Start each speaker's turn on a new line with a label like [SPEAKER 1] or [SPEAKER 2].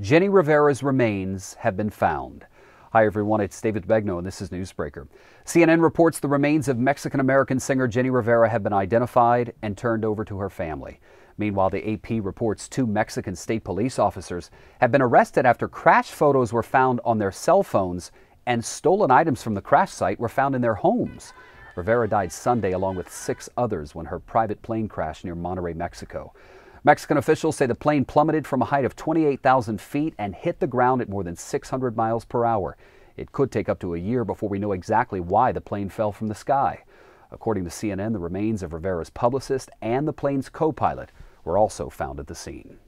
[SPEAKER 1] Jenni Rivera's remains have been found. Hi, everyone. It's David Begnaud, and this is Newsbreaker. CNN reports the remains of Mexican American singer Jenni Rivera have been identified and turned over to her family. Meanwhile, the AP reports two Mexican state police officers have been arrested after crash photos were found on their cell phones and stolen items from the crash site were found in their homes. Rivera died Sunday along with six others when her private plane crashed near Monterrey, Mexico. Mexican officials say the plane plummeted from a height of 28,000 feet and hit the ground at more than 600 miles per hour. It could take up to a year before we know exactly why the plane fell from the sky. According to CNN, the remains of Rivera's publicist and the plane's co pilot were also found at the scene.